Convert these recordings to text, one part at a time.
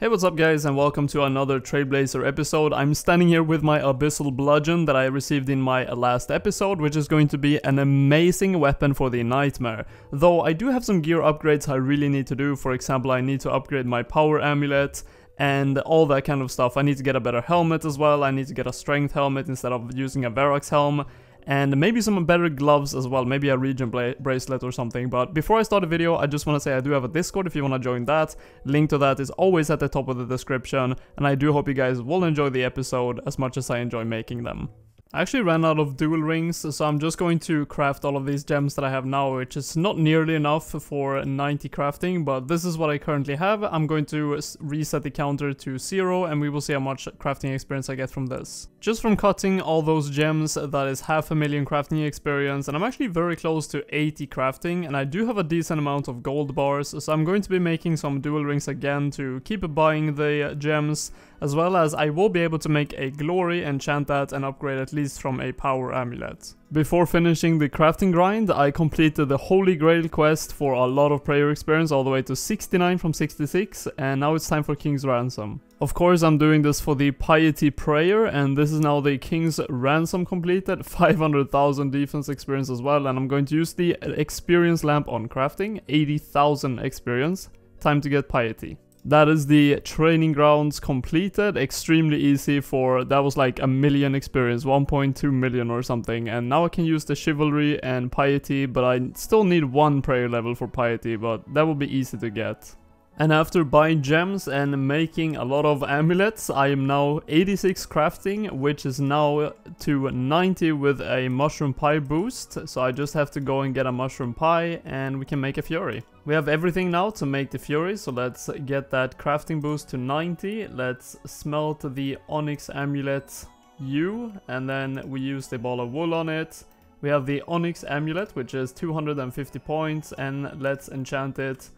Hey what's up guys and welcome to another Trailblazer episode. I'm standing here with my Abyssal Bludgeon that I received in my last episode which is going to be an amazing weapon for the Nightmare. Though I do have some gear upgrades I really need to do, for example I need to upgrade my Power Amulet and all that kind of stuff. I need to get a better helmet as well, I need to get a strength helmet instead of using a Verac's helm and maybe some better gloves as well, maybe a regen bracelet or something. But before I start the video, I just want to say I do have a Discord if you want to join that. Link to that is always at the top of the description, and I do hope you guys will enjoy the episode as much as I enjoy making them. I actually ran out of duel rings, so I'm just going to craft all of these gems that I have now, which is not nearly enough for 90 crafting, but this is what I currently have. I'm going to reset the counter to zero, and we will see how much crafting experience I get from this. Just from cutting all those gems, that is half a million crafting experience, and I'm actually very close to 80 crafting, and I do have a decent amount of gold bars, so I'm going to be making some duel rings again to keep buying the uh, gems, as well as I will be able to make a glory, enchant that, and upgrade at least from a power amulet. Before finishing the crafting grind, I completed the Holy Grail quest for a lot of prayer experience all the way to 69 from 66, and now it's time for King's Ransom. Of course I'm doing this for the Piety Prayer, and this is now the King's Ransom completed, 500,000 defense experience as well, and I'm going to use the Experience Lamp on crafting, 80,000 experience. Time to get Piety. That is the training grounds completed. Extremely easy for, that was like a million experience, 1.2 million or something. And now I can use the chivalry and piety, but I still need one prayer level for piety, but that will be easy to get. And after buying gems and making a lot of amulets, I am now 86 crafting, which is now to 90 with a mushroom pie boost. So I just have to go and get a mushroom pie and we can make a fury. We have everything now to make the fury, so let's get that crafting boost to 90. Let's smelt the onyx amulet U, and then we use the ball of wool on it. We have the onyx amulet, which is 250 points, and let's enchant it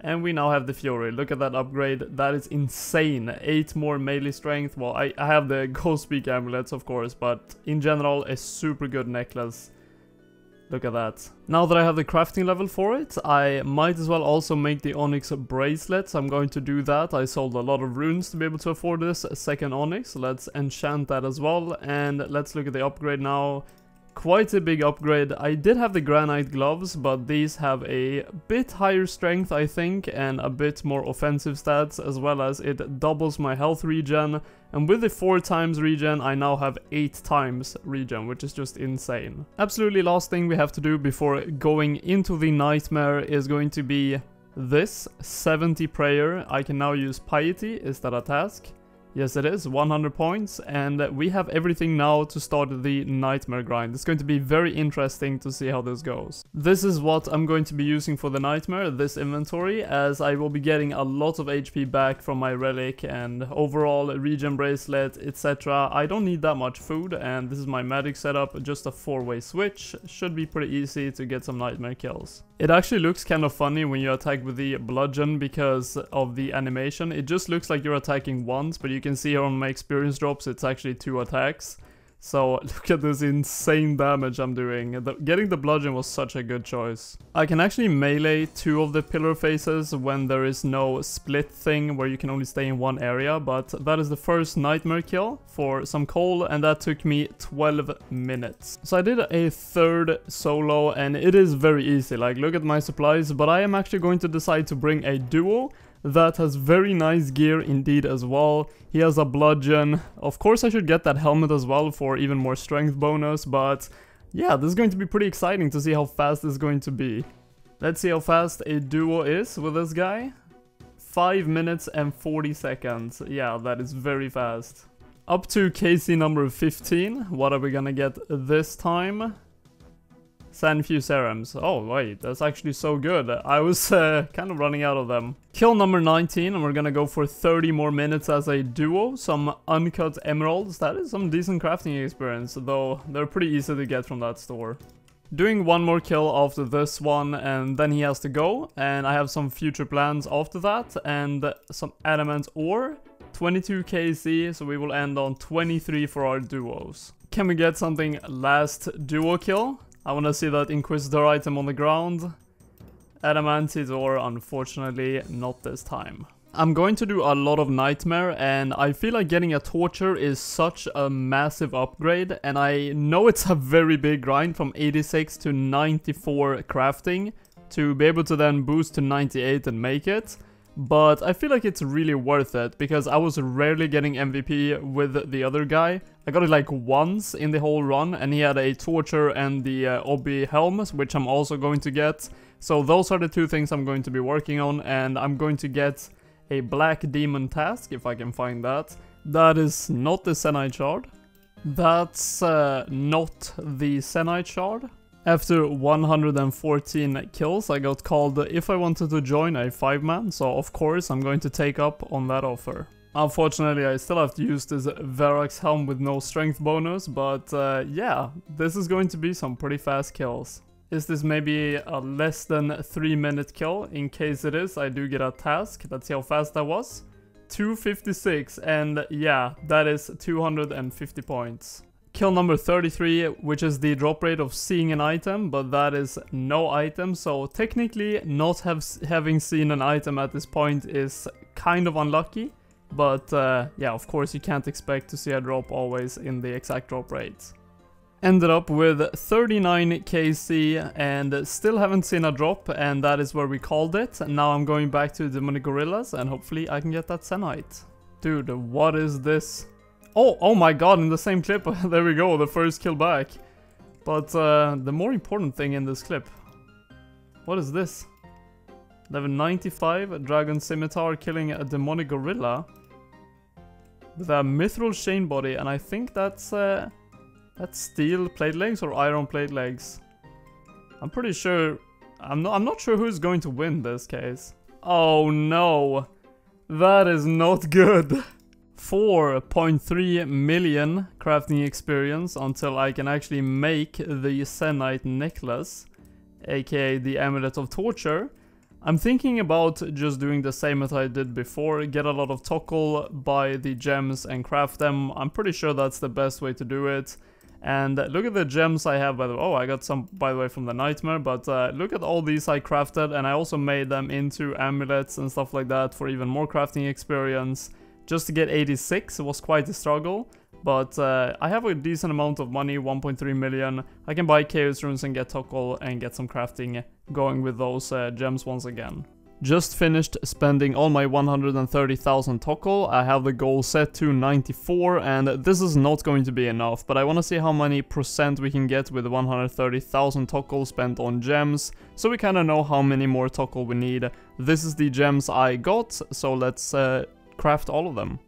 and we now have the Fury. Look at that upgrade. That is insane. 8 more melee strength. Well, I, I have the Ghost Peak amulets, of course, but in general, a super good necklace. Look at that. Now that I have the crafting level for it, I might as well also make the Onyx bracelets. I'm going to do that. I sold a lot of runes to be able to afford this second Onyx. Let's enchant that as well. And let's look at the upgrade now. Quite a big upgrade. I did have the granite gloves, but these have a bit higher strength I think and a bit more offensive stats as well as it doubles my health regen and with the 4 times regen I now have 8 times regen which is just insane. Absolutely last thing we have to do before going into the nightmare is going to be this 70 prayer. I can now use piety, is that a task? Yes it is, 100 points, and we have everything now to start the Nightmare grind. It's going to be very interesting to see how this goes. This is what I'm going to be using for the Nightmare, this inventory, as I will be getting a lot of HP back from my Relic and overall regen bracelet, etc. I don't need that much food, and this is my magic setup, just a 4-way switch. Should be pretty easy to get some Nightmare kills. It actually looks kind of funny when you attack with the bludgeon because of the animation. It just looks like you're attacking once, but you can see here on my experience drops, it's actually two attacks. So look at this insane damage I'm doing. The, getting the bludgeon was such a good choice. I can actually melee two of the pillar faces when there is no split thing where you can only stay in one area, but that is the first nightmare kill for some coal and that took me 12 minutes. So I did a third solo and it is very easy, like look at my supplies, but I am actually going to decide to bring a duo that has very nice gear indeed as well. He has a bludgeon. Of course I should get that helmet as well for even more strength bonus, but yeah, this is going to be pretty exciting to see how fast this is going to be. Let's see how fast a duo is with this guy. 5 minutes and 40 seconds. Yeah, that is very fast. Up to KC number 15. What are we gonna get this time? Few serums. Oh, wait, that's actually so good. I was uh, kind of running out of them. Kill number 19, and we're gonna go for 30 more minutes as a duo. Some uncut emeralds. That is some decent crafting experience, though they're pretty easy to get from that store. Doing one more kill after this one, and then he has to go. And I have some future plans after that, and some adamant ore. 22 KC, so we will end on 23 for our duos. Can we get something last duo kill? I want to see that Inquisitor item on the ground. Adamantite ore, unfortunately, not this time. I'm going to do a lot of Nightmare and I feel like getting a Torture is such a massive upgrade and I know it's a very big grind from 86 to 94 crafting to be able to then boost to 98 and make it. But I feel like it's really worth it because I was rarely getting MVP with the other guy. I got it like once in the whole run and he had a Torture and the uh, Obi helms which I'm also going to get. So those are the two things I'm going to be working on and I'm going to get a Black Demon task, if I can find that. That is not the Zenyte Shard. That's uh, not the Zenyte Shard. After 114 kills, I got called if I wanted to join a 5-man, so of course I'm going to take up on that offer. Unfortunately, I still have to use this Verac's helm with no strength bonus, but uh, yeah, this is going to be some pretty fast kills. Is this maybe a less than 3 minute kill? In case it is, I do get a task. Let's see how fast that was. 256 and yeah, that is 250 points. Kill number 33, which is the drop rate of seeing an item, but that is no item, so technically not have, having seen an item at this point is kind of unlucky. But uh, yeah, of course you can't expect to see a drop always in the exact drop rate ended up with 39 KC and still haven't seen a drop and that is where we called it. Now I'm going back to the Demonic Gorillas and hopefully I can get that Zenyte. Dude, what is this? Oh, oh my god, in the same clip, there we go, the first kill back. But uh, the more important thing in this clip, what is this? Level 95, Dragon Scimitar killing a Demonic Gorilla with a Mithril Chain Body and I think that's... Uh, that's steel plate legs or iron plate legs? I'm pretty sure... I'm not, I'm not sure who's going to win this case. Oh no. That is not good. 4.3 million crafting experience until I can actually make the Zenyte necklace, aka the Amulet of Torture. I'm thinking about just doing the same as I did before, get a lot of Tokkul, buy the gems and craft them. I'm pretty sure that's the best way to do it. And look at the gems I have by the way. Oh, I got some by the way from the Nightmare, but uh, look at all these I crafted and I also made them into amulets and stuff like that for even more crafting experience. Just to get 86 was quite a struggle, but uh, I have a decent amount of money, 1.3 million. I can buy Chaos Runes and get Tokkul and get some crafting going with those uh, gems once again. Just finished spending all my 130,000 Tokkul, I have the goal set to 94 and this is not going to be enough, but I want to see how many percent we can get with 130,000 Tokkul spent on gems, so we kind of know how many more Tokkul we need. This is the gems I got, so let's uh, craft all of them.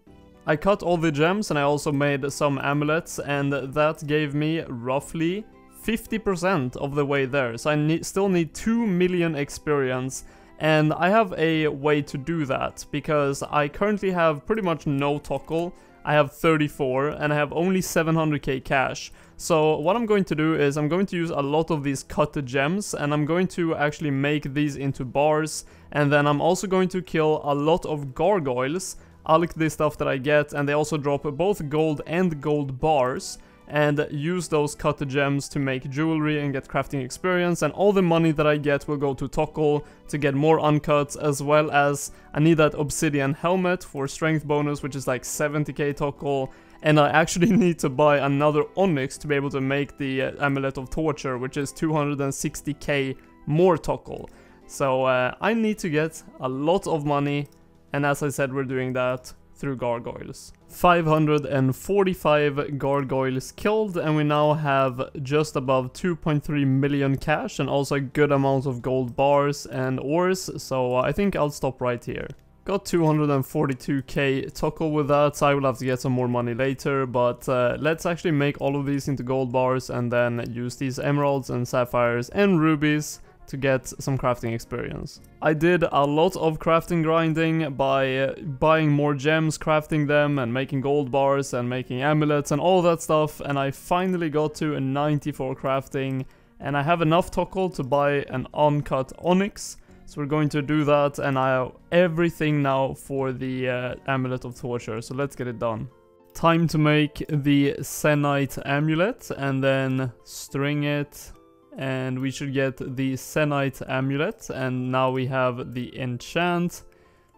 I cut all the gems and I also made some amulets and that gave me roughly 50% of the way there, so I ne still need 2 million experience and I have a way to do that, because I currently have pretty much no Tokkul. I have 34 and I have only 700k cash. So what I'm going to do is I'm going to use a lot of these cut gems and I'm going to actually make these into bars and then I'm also going to kill a lot of gargoyles. I'll look the stuff that I get and they also drop both gold and gold bars and use those cut gems to make jewelry and get crafting experience. And all the money that I get will go to Tokkul to get more uncuts as well as I need that obsidian helmet for strength bonus which is like 70k Tokkul and I actually need to buy another onyx to be able to make the uh, amulet of torture which is 260k more Tokkul. So uh, I need to get a lot of money. And as I said we're doing that through gargoyles. 545 gargoyles killed and we now have just above 2.3 million cash and also a good amount of gold bars and ores so I think I'll stop right here. Got 242k Tokkul with that, I will have to get some more money later, but uh, let's actually make all of these into gold bars and then use these emeralds and sapphires and rubies to get some crafting experience. I did a lot of crafting grinding by buying more gems, crafting them, and making gold bars, and making amulets, and all that stuff, and I finally got to a 94 crafting, and I have enough Tokkul to buy an uncut onyx, so we're going to do that, and I have everything now for the uh, Amulet of Torture, so let's get it done. Time to make the Zenyte Amulet, and then string it and we should get the Zenyte Amulet, and now we have the enchant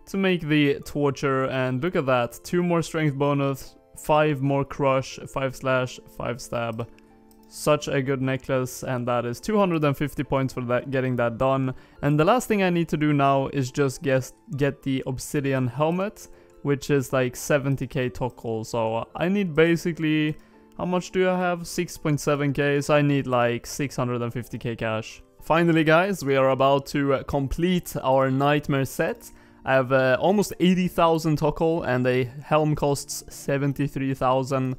to make the torture and look at that, 2 more strength bonus, 5 more crush, 5 slash, 5 stab. Such a good necklace and that is 250 points for that getting that done. And the last thing I need to do now is just get, get the obsidian helmet, which is like 70k tokkul. So I need basically, how much do I have? 6.7k, so I need like 650k cash. Finally guys, we are about to complete our nightmare set. I have uh, almost 80,000 tokkul and a helm costs 73,000.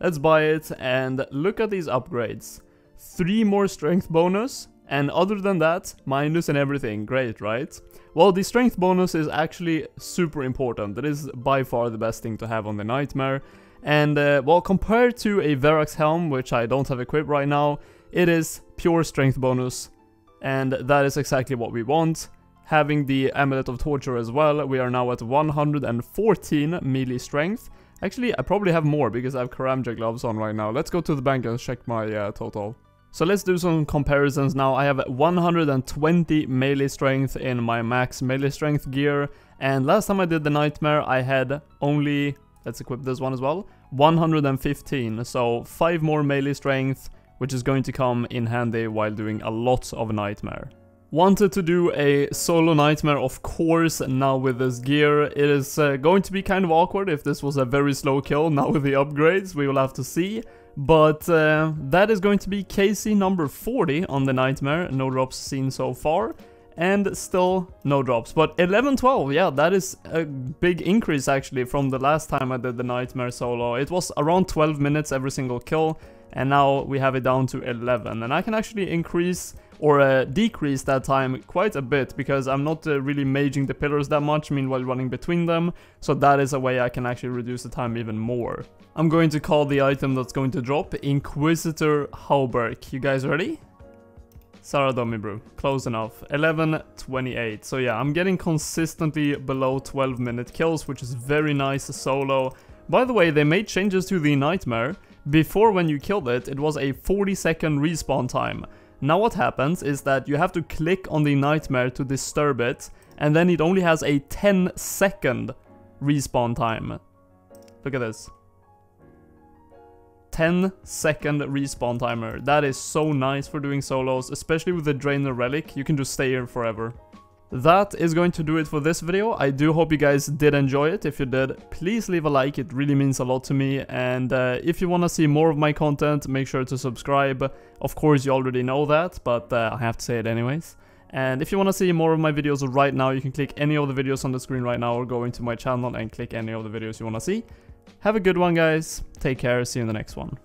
Let's buy it and look at these upgrades. 3 more strength bonus and other than that, minus and everything. Great, right? Well, the strength bonus is actually super important. That is by far the best thing to have on the Nightmare. And, uh, well, compared to a Verac's Helm, which I don't have equipped right now, it is pure strength bonus. And that is exactly what we want having the Amulet of Torture as well. We are now at 114 melee strength. Actually, I probably have more because I have Karamja gloves on right now. Let's go to the bank and check my uh, total. So let's do some comparisons now. I have 120 melee strength in my max melee strength gear. And last time I did the Nightmare, I had only, let's equip this one as well, 115. So 5 more melee strength, which is going to come in handy while doing a lot of Nightmare. Wanted to do a solo nightmare, of course, now with this gear. It is uh, going to be kind of awkward if this was a very slow kill, now with the upgrades, we will have to see. But uh, that is going to be KC number 40 on the nightmare, no drops seen so far. And still no drops, but 11-12, yeah, that is a big increase actually from the last time I did the nightmare solo. It was around 12 minutes every single kill, and now we have it down to 11. And I can actually increase or uh, decrease that time quite a bit because I'm not uh, really maging the pillars that much meanwhile running between them so that is a way I can actually reduce the time even more. I'm going to call the item that's going to drop Inquisitor Hauberk. You guys ready? Saradomin brew. Close enough. 11.28. So yeah, I'm getting consistently below 12 minute kills, which is very nice solo. By the way, they made changes to the Nightmare. Before when you killed it, it was a 40 second respawn time. Now what happens is that you have to click on the nightmare to disturb it, and then it only has a 10 second respawn time. Look at this. 10 second respawn timer. That is so nice for doing solos, especially with the Drainer Relic. You can just stay here forever. That is going to do it for this video. I do hope you guys did enjoy it. If you did, please leave a like. It really means a lot to me. And uh, if you want to see more of my content, make sure to subscribe. Of course, you already know that, but uh, I have to say it anyways. And if you want to see more of my videos right now, you can click any of the videos on the screen right now or go into my channel and click any of the videos you want to see. Have a good one, guys. Take care. See you in the next one.